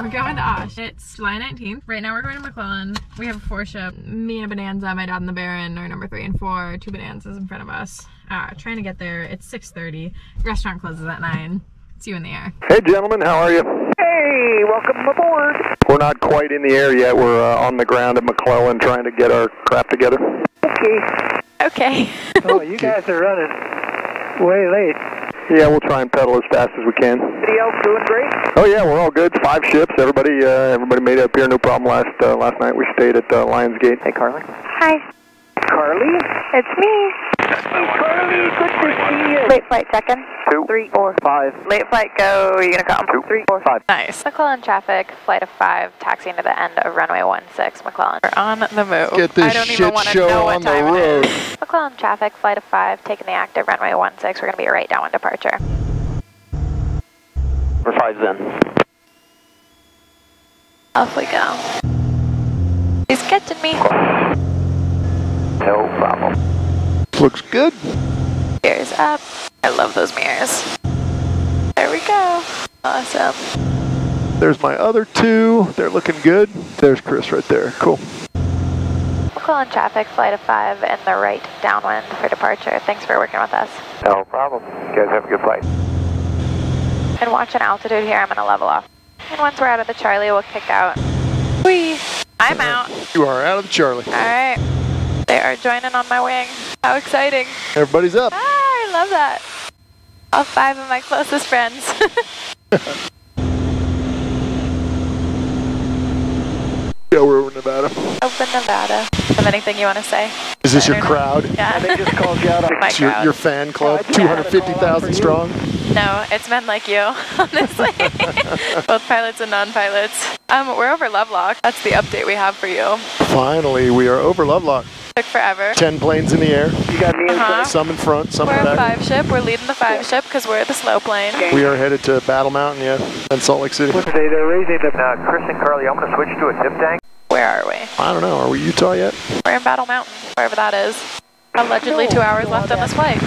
We're going to Osh. It's July 19th. Right now we're going to McClellan. We have a four ship. Me and a Bonanza, my dad and the Baron are number three and four. Two Bonanzas in front of us. Uh, trying to get there. It's 6.30. Restaurant closes at 9. See you in the air. Hey gentlemen, how are you? Hey, welcome aboard. We're not quite in the air yet. We're uh, on the ground at McClellan trying to get our crap together. Okay. Okay. Oh, you guys are running way late. Yeah, we'll try and pedal as fast as we can. Everybody else doing great? Oh yeah, we're all good. Five ships. Everybody, uh, everybody made it up here. No problem. Last uh, last night we stayed at uh, Lionsgate. Hey, Carlee. Hi, Carlee? it's me. Hey, Carlee, good to see you. Late flight check-in. Two, Three, four. five, Late flight go. You gonna come? two, three, four, five. nice. McClellan traffic, flight of five, taxiing to the end of runway one six. McClellan. We're on the move. Get this I don't even shit want to show know what on the road. is. McClellan traffic, flight of five, taking the active runway 16. We're gonna be a right downwind departure. For five then. Off we go. He's catching me. No problem. Looks good. Mirrors up. I love those mirrors. There we go. Awesome. There's my other two. They're looking good. There's Chris right there. Cool. McClellan traffic, flight of five, and the right downwind for departure. Thanks for working with us. No problem. You guys have a good flight. And watch an altitude here, I'm gonna level off. And once we're out of the Charlie, we'll kick out. Whee! I'm out. You are out of the Charlie. Alright. They are joining on my wing. How exciting. Everybody's up. Ah, I love that. All five of my closest friends. Yeah, we're over Nevada. Open Nevada. Have anything you want to say? Is this your Better crowd? Yeah. They just called you out on my It's your, crowd. your fan club, Yeah. 250,000 strong. No, it's men like you, honestly. Both pilots and non-pilots. Um, we're over Lovelock. That's the update we have for you. Finally, we are over Lovelock. Took forever. 10 planes in the air, You got me Uh-huh. some in front, some We're in a back. five ship. We're leading the five ship because we're the slow plane. We are headed to Battle Mountain, yeah, and Salt Lake City. Say they're raising the... Now, Chris and Carlee, I'm going to switch to a tip tank. Where are we? I don't know. Are we Utah yet? We're in Battle Mountain, wherever that is. Allegedly two hours left on this flight.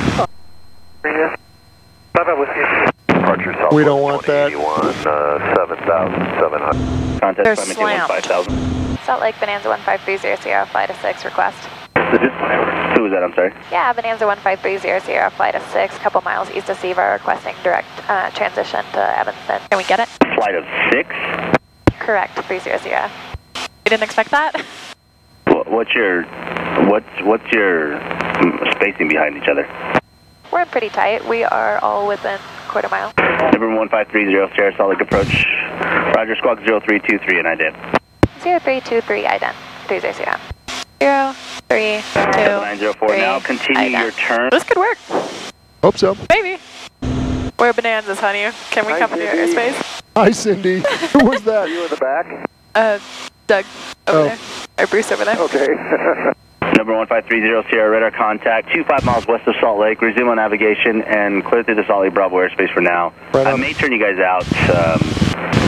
Bye-bye, whiskey. Departure Southwest We don't want that. 2081, uh, 7,700. Contact They're Clemente slammed. 5000. Salt Lake Bonanza 15300, Sierra flight of 6, request. Who was that? I'm sorry. Yeah, Bonanza 15300, Sierra flight of 6, couple miles east of Seaver, requesting direct uh, transition to Evanston. Can we get it? Flight of six. Correct, 30 Sierra. You didn't expect that? What's your what's what's your mm, spacing behind each other? We're pretty tight. We are all within quarter mile. Number one five three zero Sierra Salt Lake approach. Roger, squawk zero three two three, and I did. 0323 ident. 30 Sierra. 0, 3, 2, Nine zero four. Now continue ident. your turn. This could work. Hope so. Maybe. We're bonanzas, honey. Can we Hi, come into your airspace? Hi, Cindy. Who was that? You in the back? Uh, Doug over Oh. there. Or Bruce over there. Okay. Number one five three zero Sierra radar contact. Two five miles west of Salt Lake. Resume on navigation and clear through the Salt Lake Bravo airspace for now. Right I may turn you guys out, um,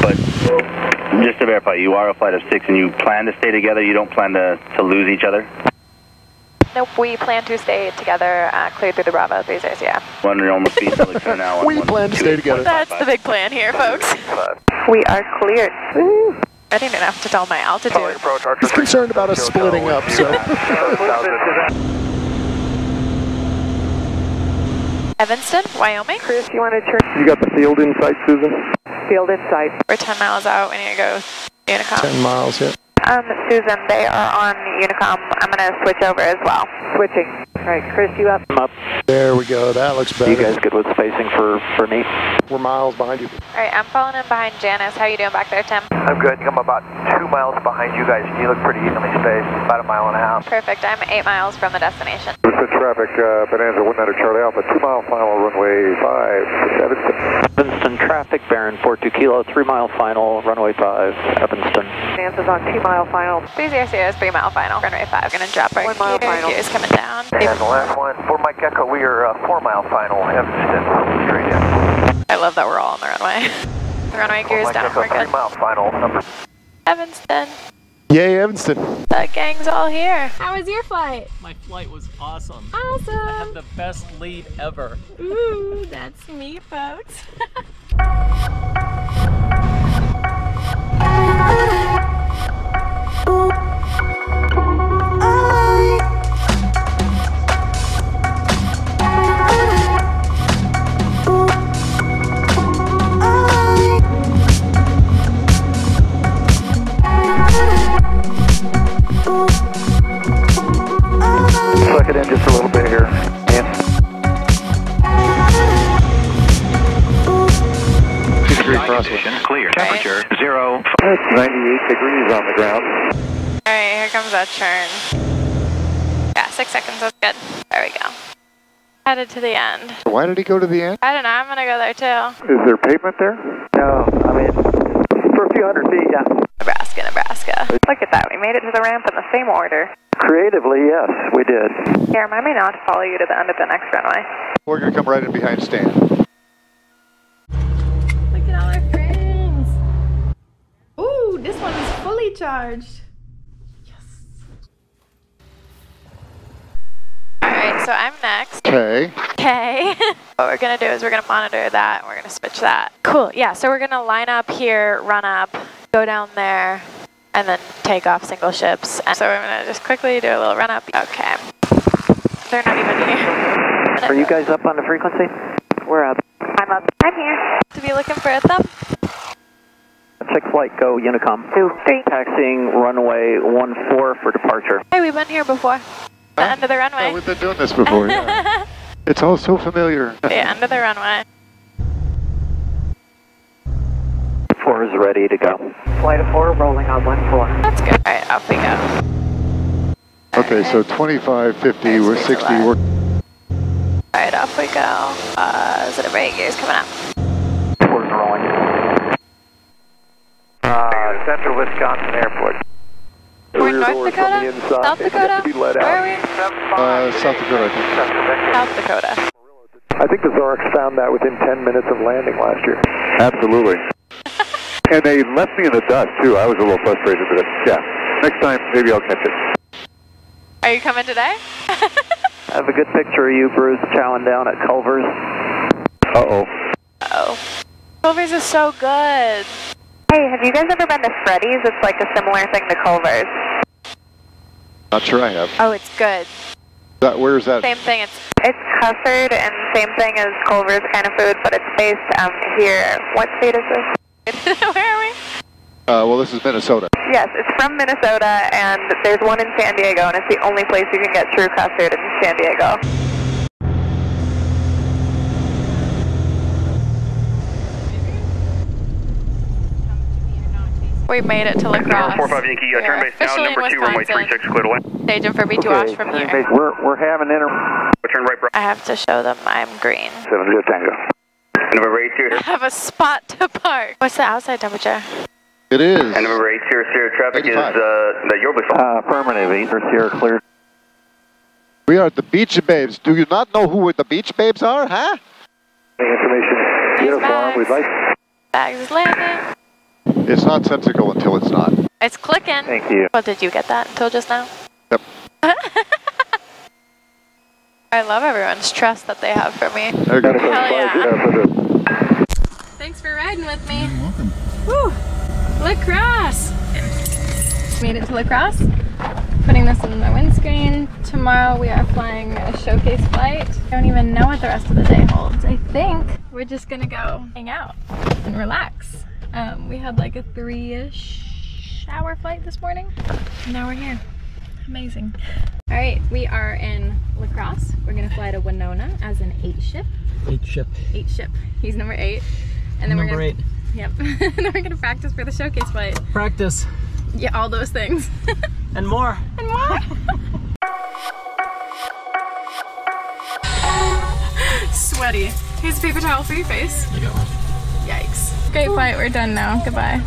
but just to verify, you are a flight of six, and you plan to stay together. You don't plan to to lose each other. Nope, we plan to stay together, uh, clear through the Bravo 30 yeah. One normal speed, Salt now. on We one- plan to stay together. That's the big plan here, folks. We are cleared. I didn't even have to tell my altitude. approach, He's concerned about us splitting up, so. Evanston, Wyoming. Chris, you want to turn You got the field in sight, Susan? field in sight? We're 10 miles out. We need to go Unicom. 10 miles, yeah. Um, Susan, they are on Unicom. I'm going to switch over as well. Switching. All right, Chris, you up? Up. There we go. That looks better. You guys good with spacing for, for me? We're miles behind you. All right, I'm falling in behind Janice. How you doing back there, Tim? I'm good. I'm about two miles behind you guys. You look pretty evenly spaced, about a mile and a half. Perfect. I'm eight miles from the destination. Percent traffic, uh, Bonanza 19 Charlie Alpha, two mile final runway 5, Evanston. Evanston traffic, Baron 42 Kilo, 3 mile final, runway 5, Evanston. Nance's on two mile final. Please CRC is three mile final. Runway five. Gonna drop our One mile gear. final. Gears coming down. And the last one, for Mike Echo, we are uh, four mile final, Evanston, straight in. I love that we're all on the runway. The runway gears Mike down. Echo, We're three good. mile final, number Evanston. Yay, Evanston. The gang's all here. How was your flight? My flight was awesome. Awesome. I Awesome. had the best lead ever. Ooh, that's me, folks. it in just a little bit here. Yeah. Clear. Temperature zero. It's 98 degrees on the ground. All right, here comes that churn. Yeah, six seconds. That's good. There we go. Headed to the end. Why did he go to the end? I don't know. I'm gonna go there too. Is there pavement there? No. I mean, for a few hundred feet, yeah. Nebraska, Nebraska. Look at that. We made it to the ramp in the same order. Creatively, yes, we did. Here, remind me not to follow you to the end of the next runway. We're going to come right in behind Stan. Look at all our friends. Ooh, this one is fully charged. Yes. Alright, so I'm next. Okay. Okay. what we're gonna do is we're gonna monitor that and we're gonna switch that. Cool, yeah, so we're gonna line up here, run up, go down there, and then take off single ships. And so we're gonna just quickly do a little run up. Okay. They're not even here. Are you guys up on the frequency? We're up. I'm up. I'm here. To be looking for a thumb. Check flight, go Unicom. Two, three. Taxiing runway 14 for departure. Hey, we've been here before. The end of the runway. we've been doing this before. yeah. it's all so familiar. the end of the runway. Four is ready to go. Flight of four rolling on one four. That's good. Alright, off we go. Okay, so 25, 50, we're 60, we're Alright, off we go. Uh, is it a brake gears coming up? Four's rolling. Uh, Central Wisconsin Airport. We're Rear North doors from the Dakota? inside. South They have Dakota? to be let Where out. are we? uh, South Dakota, I think. South Dakota. I think the Zorks found that within 10 minutes of landing last year. Absolutely. And they left me in the dust, too. I was a little frustrated, but yeah. Next time, maybe I'll catch it. Are you coming today? I have a good picture of you, Bruce, chowing down at Culver's. Uh-oh. oh. Culver's is so good. Hey, have you guys ever been to Freddy's? It's like a similar thing to Culver's. Not sure I have. Oh, it's good. That, where's that? Same thing. It's It's custard and same thing as Culver's kind of food, but it's based um here. What state is this? where are we? Uh, well, this is Minnesota. Yes, it's from Minnesota, and there's one in San Diego, and it's the only place you can get true custard in San Diego. We made it to La Crosse. Number 45 Yankee, uh, We turn are base now, number 2, runway Wisconsin. 36, clear to land. Staging for B2OSH from here. We're, we're having inter... Turn right, bro. I have to show them I'm green. 70 Tango. Number 8, here. I have a spot to park. What's the outside temperature? It is. And number 8, Sierra Sierra traffic is, 85. uh, that Yorba Uh, affirmative, either Sierra clear. We are the Beach Babes. Do you not know who the Beach Babes are, huh? Information uniform. We'd like... Bags is landing. It's not sensical until it's not. It's clicking. Thank you. Well, did you get that until just now? Yep. I love everyone's trust that they have for me. There you go. Hell yeah. For the Thanks for riding with me. You're welcome. Woo! La Crosse! Made it to La Crosse. Putting this in my windscreen. Tomorrow we are flying a showcase flight. I don't even know what the rest of the day holds. I think we're just gonna go hang out and relax. Um, we had like a three-ish hour flight this morning. And now we're here. Amazing. All right, we are in La Crosse. We're gonna fly to Winona as an eight ship. Eight ship. Eight ship. He's number eight. And then Number we're gonna, eight. Yep. and then we're gonna practice for the showcase flight. Practice. Yeah, all those things. And more. and more. Sweaty. Here's a paper towel for your face. You got one. Yikes. Great fight. We're done now. Goodbye.